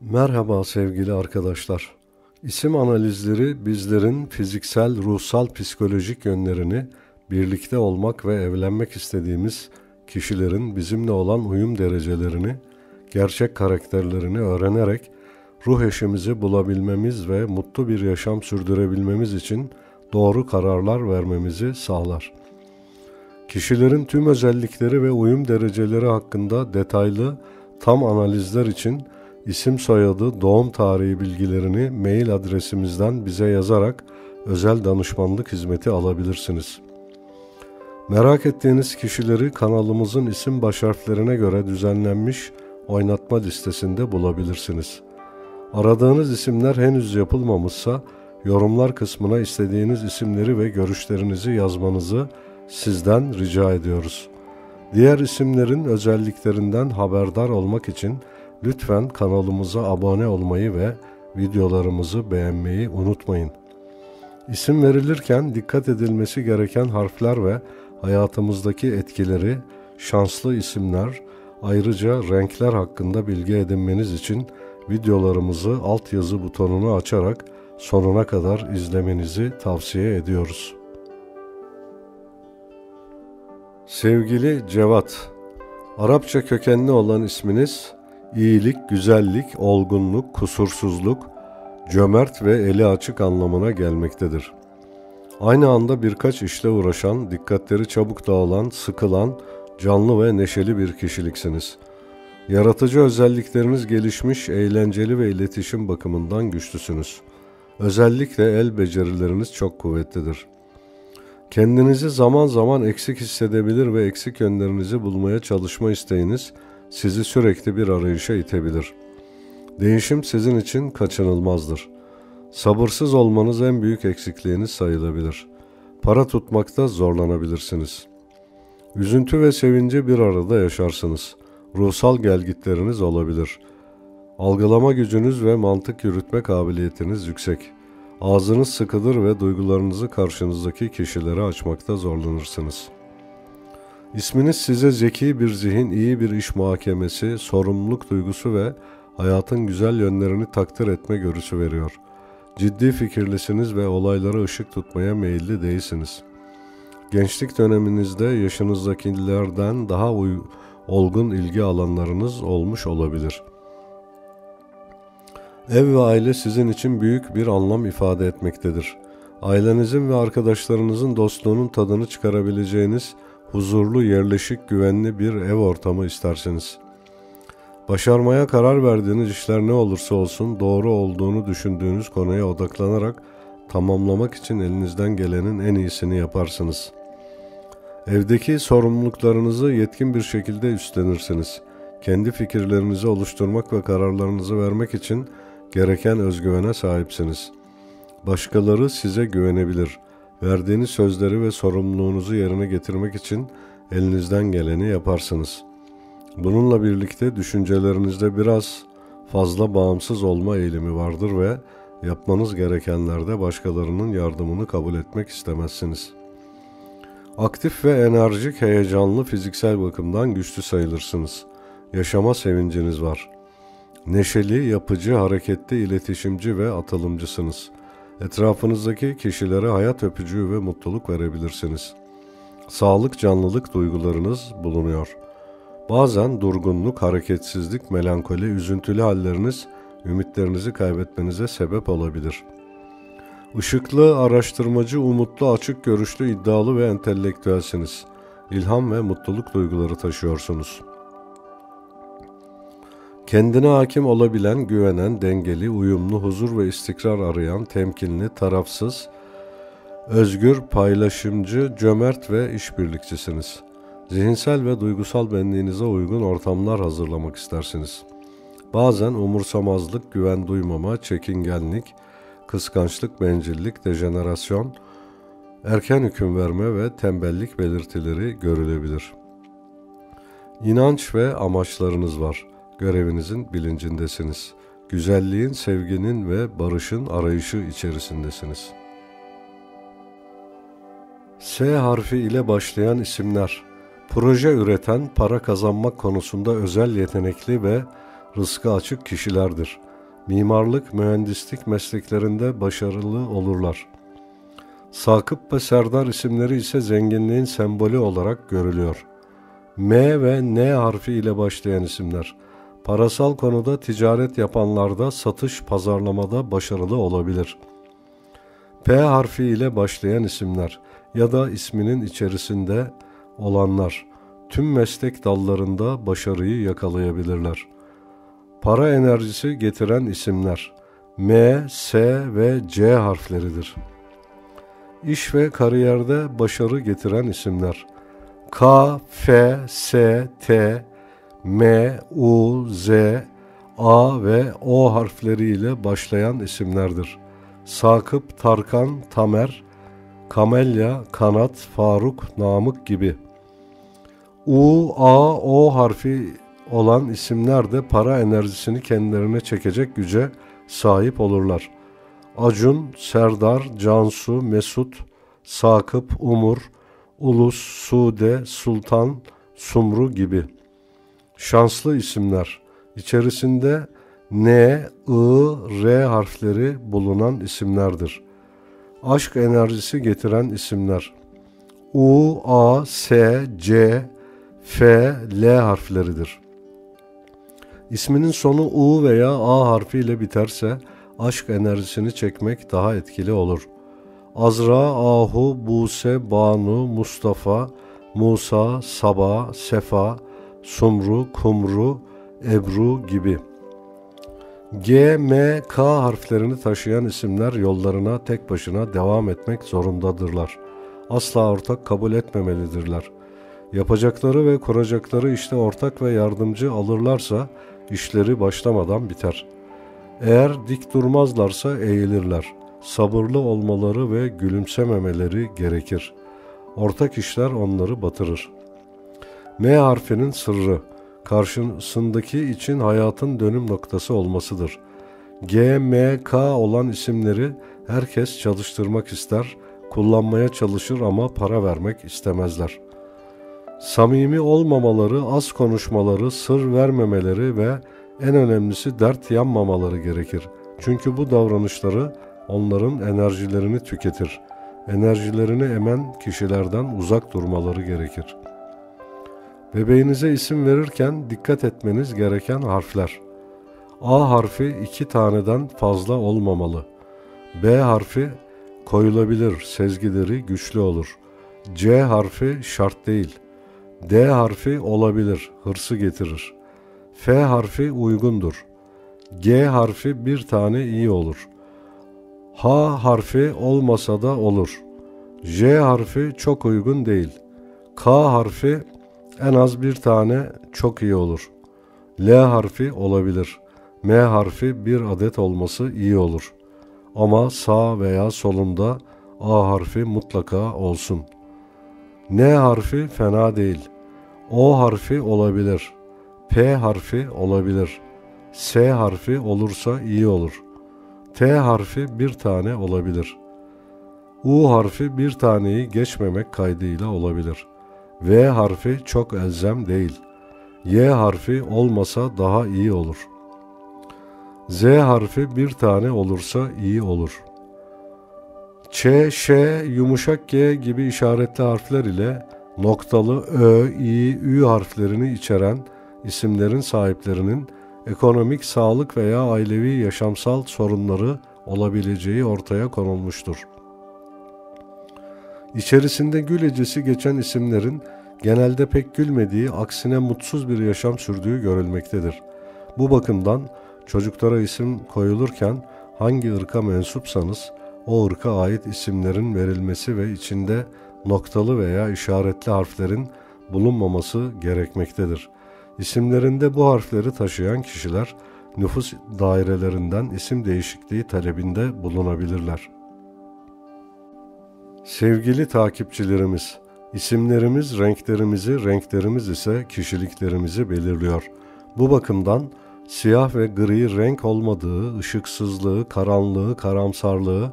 Merhaba sevgili arkadaşlar. İsim analizleri bizlerin fiziksel, ruhsal, psikolojik yönlerini birlikte olmak ve evlenmek istediğimiz kişilerin bizimle olan uyum derecelerini, gerçek karakterlerini öğrenerek ruh eşimizi bulabilmemiz ve mutlu bir yaşam sürdürebilmemiz için doğru kararlar vermemizi sağlar. Kişilerin tüm özellikleri ve uyum dereceleri hakkında detaylı, tam analizler için isim soyadı, doğum tarihi bilgilerini mail adresimizden bize yazarak özel danışmanlık hizmeti alabilirsiniz. Merak ettiğiniz kişileri kanalımızın isim baş harflerine göre düzenlenmiş oynatma listesinde bulabilirsiniz. Aradığınız isimler henüz yapılmamışsa yorumlar kısmına istediğiniz isimleri ve görüşlerinizi yazmanızı sizden rica ediyoruz. Diğer isimlerin özelliklerinden haberdar olmak için lütfen kanalımıza abone olmayı ve videolarımızı beğenmeyi unutmayın. İsim verilirken dikkat edilmesi gereken harfler ve hayatımızdaki etkileri, şanslı isimler, ayrıca renkler hakkında bilgi edinmeniz için videolarımızı altyazı butonunu açarak sonuna kadar izlemenizi tavsiye ediyoruz. Sevgili Cevat, Arapça kökenli olan isminiz iyilik, güzellik, olgunluk, kusursuzluk, cömert ve eli açık anlamına gelmektedir. Aynı anda birkaç işle uğraşan, dikkatleri çabuk dağılan, sıkılan, canlı ve neşeli bir kişiliksiniz. Yaratıcı özellikleriniz gelişmiş, eğlenceli ve iletişim bakımından güçlüsünüz. Özellikle el becerileriniz çok kuvvetlidir. Kendinizi zaman zaman eksik hissedebilir ve eksik yönlerinizi bulmaya çalışma isteğiniz sizi sürekli bir arayışa itebilir. Değişim sizin için kaçınılmazdır. Sabırsız olmanız en büyük eksikliğiniz sayılabilir. Para tutmakta zorlanabilirsiniz. Üzüntü ve sevinci bir arada yaşarsınız. Ruhsal gelgitleriniz olabilir. Algılama gücünüz ve mantık yürütme kabiliyetiniz yüksek. Ağzınız sıkıdır ve duygularınızı karşınızdaki kişilere açmakta zorlanırsınız.'' İsminiz size zeki bir zihin, iyi bir iş muhakemesi, sorumluluk duygusu ve hayatın güzel yönlerini takdir etme görüsü veriyor. Ciddi fikirlisiniz ve olaylara ışık tutmaya meyilli değilsiniz. Gençlik döneminizde yaşınızdakilerden daha olgun ilgi alanlarınız olmuş olabilir. Ev ve aile sizin için büyük bir anlam ifade etmektedir. Ailenizin ve arkadaşlarınızın dostluğunun tadını çıkarabileceğiniz huzurlu, yerleşik, güvenli bir ev ortamı isterseniz. Başarmaya karar verdiğiniz işler ne olursa olsun doğru olduğunu düşündüğünüz konuya odaklanarak tamamlamak için elinizden gelenin en iyisini yaparsınız. Evdeki sorumluluklarınızı yetkin bir şekilde üstlenirsiniz. Kendi fikirlerinizi oluşturmak ve kararlarınızı vermek için gereken özgüvene sahipsiniz. Başkaları size güvenebilir. Verdiğiniz sözleri ve sorumluluğunuzu yerine getirmek için elinizden geleni yaparsınız. Bununla birlikte düşüncelerinizde biraz fazla bağımsız olma eğilimi vardır ve yapmanız gerekenlerde başkalarının yardımını kabul etmek istemezsiniz. Aktif ve enerjik, heyecanlı, fiziksel bakımdan güçlü sayılırsınız. Yaşama sevinciniz var. Neşeli, yapıcı, hareketli, iletişimci ve atılımcısınız.'' Etrafınızdaki kişilere hayat öpücüğü ve mutluluk verebilirsiniz. Sağlık, canlılık duygularınız bulunuyor. Bazen durgunluk, hareketsizlik, melankoli, üzüntülü halleriniz ümitlerinizi kaybetmenize sebep olabilir. Işıklı, araştırmacı, umutlu, açık görüşlü, iddialı ve entelektüelsiniz. İlham ve mutluluk duyguları taşıyorsunuz.'' Kendine hakim olabilen, güvenen, dengeli, uyumlu, huzur ve istikrar arayan, temkinli, tarafsız, özgür, paylaşımcı, cömert ve işbirlikçisiniz. Zihinsel ve duygusal benliğinize uygun ortamlar hazırlamak istersiniz. Bazen umursamazlık, güven duymama, çekingenlik, kıskançlık, bencillik, dejenerasyon, erken hüküm verme ve tembellik belirtileri görülebilir. İnanç ve amaçlarınız var.'' Görevinizin bilincindesiniz. Güzelliğin, sevginin ve barışın arayışı içerisindesiniz. S harfi ile başlayan isimler, proje üreten, para kazanmak konusunda özel yetenekli ve rızkı açık kişilerdir. mimarlık, mühendislik mesleklerinde başarılı olurlar. Sakıp ve Serdar isimleri ise zenginliğin sembolü olarak görülüyor. M ve N harfi ile başlayan isimler. Parasal konuda ticaret yapanlarda satış pazarlamada başarılı olabilir. P harfi ile başlayan isimler ya da isminin içerisinde olanlar tüm meslek dallarında başarıyı yakalayabilirler. Para enerjisi getiren isimler M, S ve C harfleridir. İş ve kariyerde başarı getiren isimler K, F, S, T, M, U, Z, A ve O harfleriyle başlayan isimlerdir. Sakıp, Tarkan, Tamer, Kamelya, Kanat, Faruk, Namık gibi. U, A, O harfi olan isimler de para enerjisini kendilerine çekecek güce sahip olurlar. Acun, Serdar, Cansu, Mesut, Sakıp, Umur, Ulus, Sude, Sultan, Sumru gibi. Şanslı isimler. İçerisinde N, I, R harfleri bulunan isimlerdir. Aşk enerjisi getiren isimler. U, A, S, C, F, L harfleridir. İsminin sonu U veya A harfiyle biterse aşk enerjisini çekmek daha etkili olur. Azra, Ahu, Buse, Banu, Mustafa, Musa, Saba, Sefa, Sumru, Kumru, Ebru gibi. G, M, K harflerini taşıyan isimler yollarına tek başına devam etmek zorundadırlar. Asla ortak kabul etmemelidirler. Yapacakları ve kuracakları işte ortak ve yardımcı alırlarsa işleri başlamadan biter. Eğer dik durmazlarsa eğilirler. Sabırlı olmaları ve gülümsememeleri gerekir. Ortak işler onları batırır. M harfinin sırrı karşısındaki için hayatın dönüm noktası olmasıdır. G, M, K olan isimleri herkes çalıştırmak ister, kullanmaya çalışır ama para vermek istemezler. Samimi olmamaları, az konuşmaları, sır vermemeleri ve en önemlisi dert yanmamaları gerekir. Çünkü bu davranışları onların enerjilerini tüketir. Enerjilerini emen kişilerden uzak durmaları gerekir.'' Bebeğinize isim verirken dikkat etmeniz gereken harfler. A harfi iki taneden fazla olmamalı. B harfi koyulabilir, sezgileri güçlü olur. C harfi şart değil. D harfi olabilir, hırsı getirir. F harfi uygundur. G harfi bir tane iyi olur. H harfi olmasa da olur. J harfi çok uygun değil. K harfi en az bir tane çok iyi olur. L harfi olabilir. M harfi bir adet olması iyi olur. Ama sağ veya solunda A harfi mutlaka olsun. N harfi fena değil. O harfi olabilir. P harfi olabilir. S harfi olursa iyi olur. T harfi bir tane olabilir. U harfi bir taneyi geçmemek kaydıyla olabilir.'' V harfi çok elzem değil. Y harfi olmasa daha iyi olur. Z harfi bir tane olursa iyi olur. Ç, Ş, yumuşak G gibi işaretli harfler ile noktalı Ö, İ, Ü harflerini içeren isimlerin sahiplerinin ekonomik, sağlık veya ailevi yaşamsal sorunları olabileceği ortaya konulmuştur. İçerisinde gül ecesi geçen isimlerin genelde pek gülmediği, aksine mutsuz bir yaşam sürdüğü görülmektedir. Bu bakımdan çocuklara isim koyulurken hangi ırka mensupsanız o ırka ait isimlerin verilmesi ve içinde noktalı veya işaretli harflerin bulunmaması gerekmektedir. İsimlerinde bu harfleri taşıyan kişiler nüfus dairelerinden isim değişikliği talebinde bulunabilirler. Sevgili takipçilerimiz, isimlerimiz renklerimizi, renklerimiz ise kişiliklerimizi belirliyor. Bu bakımdan siyah ve gri renk olmadığı, ışıksızlığı, karanlığı, karamsarlığı,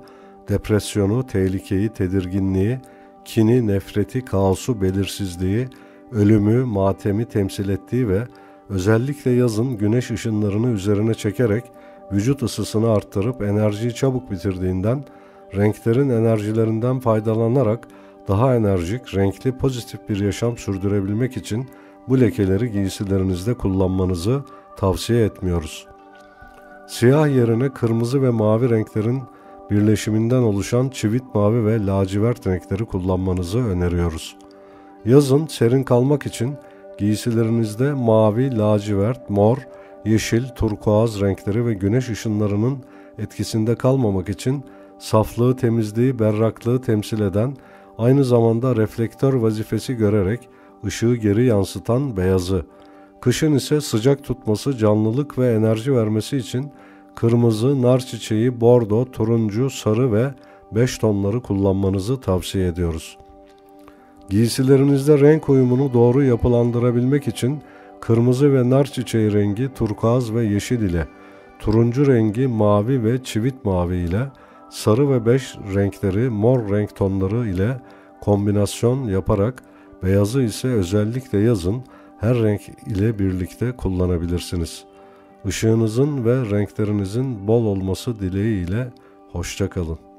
depresyonu, tehlikeyi, tedirginliği, kini, nefreti, kaosu, belirsizliği, ölümü, matemi temsil ettiği ve özellikle yazın güneş ışınlarını üzerine çekerek vücut ısısını arttırıp enerjiyi çabuk bitirdiğinden renklerin enerjilerinden faydalanarak daha enerjik, renkli, pozitif bir yaşam sürdürebilmek için bu lekeleri giysilerinizde kullanmanızı tavsiye etmiyoruz. Siyah yerine kırmızı ve mavi renklerin birleşiminden oluşan çivit mavi ve lacivert renkleri kullanmanızı öneriyoruz. Yazın serin kalmak için giysilerinizde mavi, lacivert, mor, yeşil, turkuaz renkleri ve güneş ışınlarının etkisinde kalmamak için saflığı, temizliği, berraklığı temsil eden, aynı zamanda reflektör vazifesi görerek ışığı geri yansıtan beyazı, kışın ise sıcak tutması, canlılık ve enerji vermesi için kırmızı, nar çiçeği, bordo, turuncu, sarı ve beş tonları kullanmanızı tavsiye ediyoruz. Giysilerinizde renk uyumunu doğru yapılandırabilmek için kırmızı ve nar çiçeği rengi turkuaz ve yeşil ile, turuncu rengi mavi ve çivit mavi ile, sarı ve beş renkleri mor renk tonları ile kombinasyon yaparak beyazı ise özellikle yazın her renk ile birlikte kullanabilirsiniz. Işığınızın ve renklerinizin bol olması dileğiyle hoşçakalın.